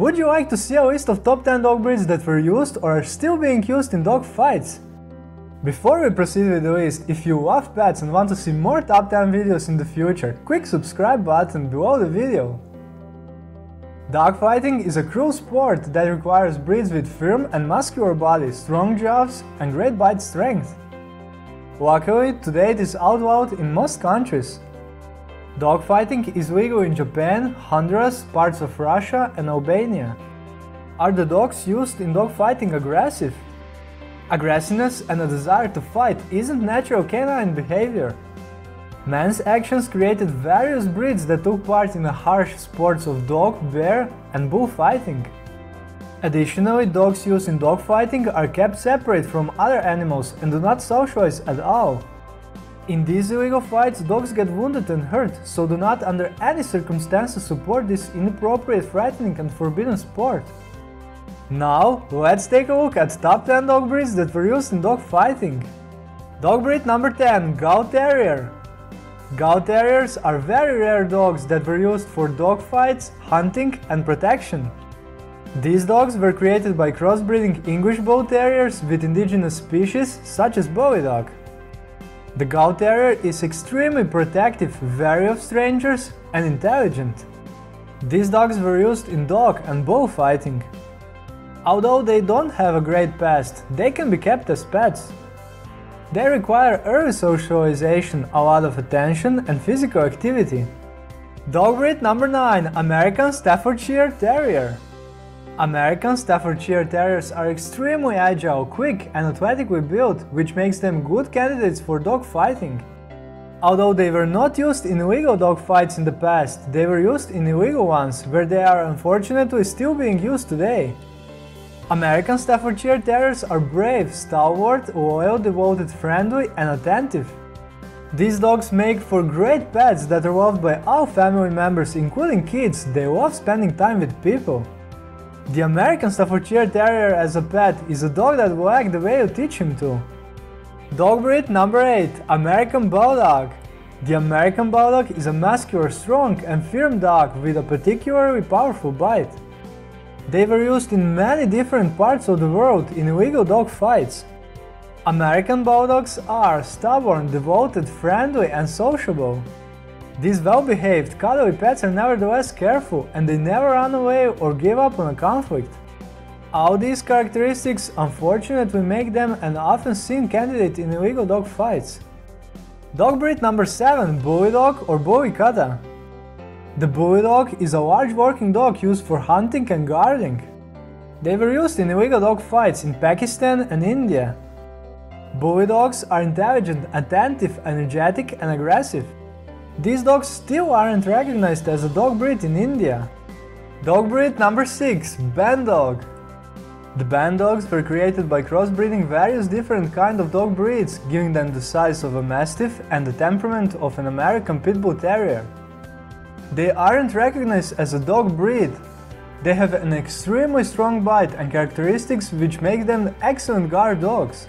Would you like to see a list of top 10 dog breeds that were used or are still being used in dog fights? Before we proceed with the list, if you love pets and want to see more top 10 videos in the future, click subscribe button below the video. Dogfighting is a cruel sport that requires breeds with firm and muscular bodies, strong jaws and great bite strength. Luckily, today it is outlawed in most countries. Dogfighting is legal in Japan, Honduras, parts of Russia and Albania. Are the dogs used in dogfighting aggressive? Aggressiveness and a desire to fight isn't natural canine behavior. Man's actions created various breeds that took part in the harsh sports of dog, bear and bullfighting. Additionally, dogs used in dogfighting are kept separate from other animals and do not socialize at all. In these illegal fights, dogs get wounded and hurt, so do not under any circumstances support this inappropriate, frightening and forbidden sport. Now, let's take a look at top 10 dog breeds that were used in dog fighting. Dog breed number 10, Gull Terrier. Gull Terriers are very rare dogs that were used for dog fights, hunting and protection. These dogs were created by crossbreeding English Bull Terriers with indigenous species such as Bowie Dog. The Gull Terrier is extremely protective, wary of strangers and intelligent. These dogs were used in dog and bullfighting. Although they don't have a great past, they can be kept as pets. They require early socialization, a lot of attention and physical activity. Dog breed number 9 American Staffordshire Terrier. American Staffordshire Terriers are extremely agile, quick and athletically built, which makes them good candidates for dog fighting. Although they were not used in illegal dog fights in the past, they were used in illegal ones, where they are unfortunately still being used today. American Staffordshire Terriers are brave, stalwart, loyal, devoted, friendly and attentive. These dogs make for great pets that are loved by all family members including kids, they love spending time with people. The American Staffordshire Terrier as a pet is a dog that will act the way you teach him to. Dog breed number 8 American Bulldog. The American Bulldog is a muscular, strong and firm dog with a particularly powerful bite. They were used in many different parts of the world in illegal dog fights. American Bulldogs are stubborn, devoted, friendly and sociable. These well-behaved, cuddly pets are nevertheless careful and they never run away or give up on a conflict. All these characteristics unfortunately make them an often seen candidate in illegal dog fights. Dog breed number 7 Bully Dog or Bully Kutta the Bully dog is a large working dog used for hunting and guarding. They were used in illegal dog fights in Pakistan and India. Bully dogs are intelligent, attentive, energetic and aggressive. These dogs still aren't recognized as a dog breed in India. Dog breed number 6 Bandog The Bandogs were created by crossbreeding various different kind of dog breeds, giving them the size of a Mastiff and the temperament of an American Pit Bull Terrier. They aren't recognized as a dog breed. They have an extremely strong bite and characteristics which make them excellent guard dogs.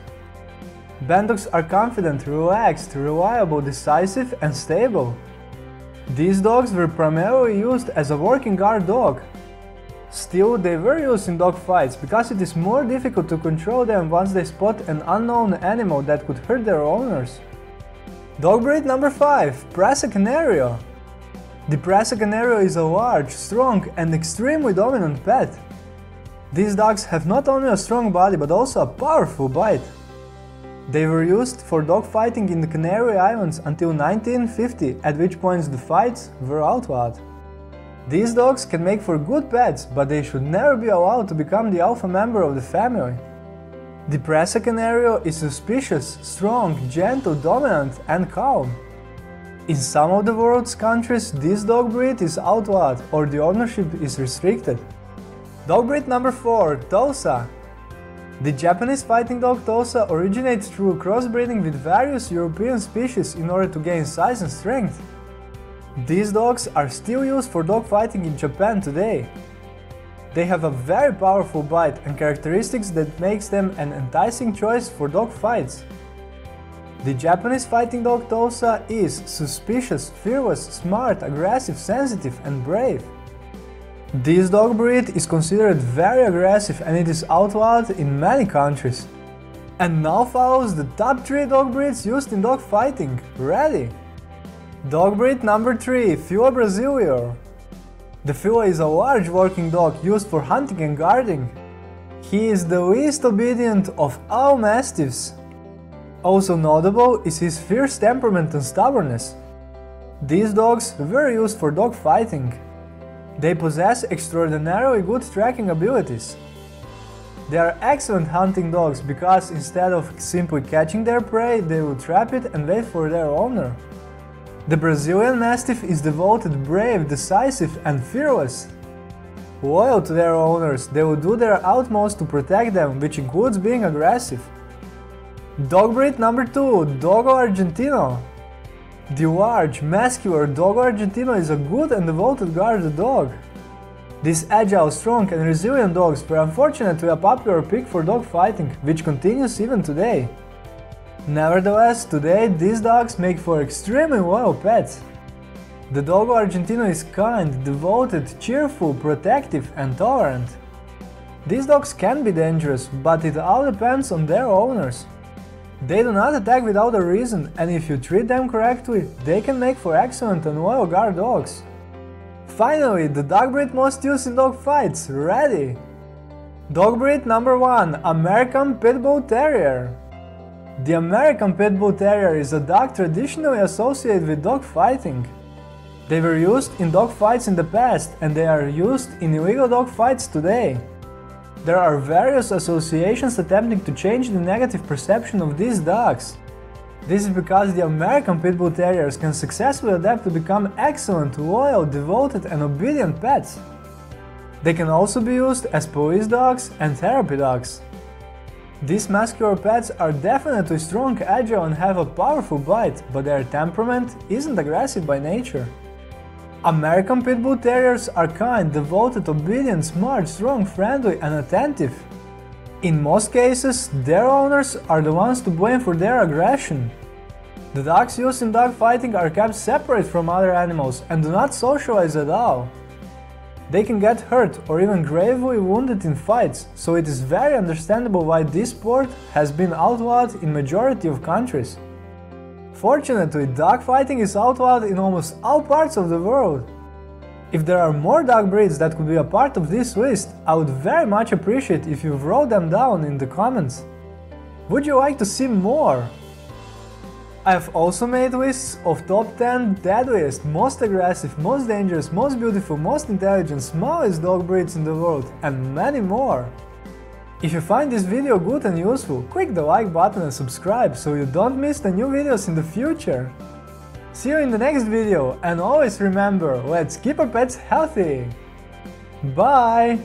Bandogs are confident, relaxed, reliable, decisive and stable. These dogs were primarily used as a working guard dog. Still, they were used in dog fights because it is more difficult to control them once they spot an unknown animal that could hurt their owners. Dog breed number 5 Presa Canario the Presa Canario is a large, strong and extremely dominant pet. These dogs have not only a strong body but also a powerful bite. They were used for dog fighting in the Canary Islands until 1950, at which point the fights were outlawed. These dogs can make for good pets, but they should never be allowed to become the alpha member of the family. The Presa Canario is suspicious, strong, gentle, dominant and calm. In some of the world's countries, this dog breed is outlawed or the ownership is restricted. Dog breed number 4 Tosa The Japanese fighting dog Tosa originates through crossbreeding with various European species in order to gain size and strength. These dogs are still used for dog fighting in Japan today. They have a very powerful bite and characteristics that makes them an enticing choice for dog fights. The Japanese fighting dog Tosa is suspicious, fearless, smart, aggressive, sensitive and brave. This dog breed is considered very aggressive and it is outlawed in many countries. And now follows the top 3 dog breeds used in dog fighting. Ready? Dog breed number 3 Fila Brasileiro. The Fila is a large working dog used for hunting and guarding. He is the least obedient of all mastiffs. Also notable is his fierce temperament and stubbornness. These dogs were used for dog fighting. They possess extraordinarily good tracking abilities. They are excellent hunting dogs because instead of simply catching their prey, they will trap it and wait for their owner. The Brazilian Mastiff is devoted, brave, decisive and fearless. Loyal to their owners, they will do their utmost to protect them, which includes being aggressive. Dog breed number 2, Dogo Argentino. The large, muscular Dogo Argentino is a good and devoted guard dog. These agile, strong and resilient dogs were unfortunately a popular pick for dog fighting, which continues even today. Nevertheless, today these dogs make for extremely loyal pets. The Dogo Argentino is kind, devoted, cheerful, protective and tolerant. These dogs can be dangerous, but it all depends on their owners. They do not attack without a reason, and if you treat them correctly, they can make for excellent and loyal guard dogs. Finally, the dog breed most used in dog fights, ready! Dog breed number 1 American Pit Bull Terrier. The American Pit Bull Terrier is a dog traditionally associated with dog fighting. They were used in dog fights in the past and they are used in illegal dog fights today. There are various associations attempting to change the negative perception of these dogs. This is because the American Pit Bull Terriers can successfully adapt to become excellent, loyal, devoted and obedient pets. They can also be used as police dogs and therapy dogs. These muscular pets are definitely strong, agile and have a powerful bite, but their temperament isn't aggressive by nature. American Pit Bull Terriers are kind, devoted, obedient, smart, strong, friendly and attentive. In most cases, their owners are the ones to blame for their aggression. The dogs used in dog fighting are kept separate from other animals and do not socialize at all. They can get hurt or even gravely wounded in fights, so it is very understandable why this sport has been outlawed in majority of countries. Fortunately, dogfighting is outlawed in almost all parts of the world. If there are more dog breeds that could be a part of this list, I would very much appreciate if you wrote them down in the comments. Would you like to see more? I have also made lists of top 10 deadliest, most aggressive, most dangerous, most beautiful, most intelligent, smallest dog breeds in the world, and many more. If you find this video good and useful, click the like button and subscribe so you don't miss the new videos in the future. See you in the next video and always remember, let's keep our pets healthy! Bye!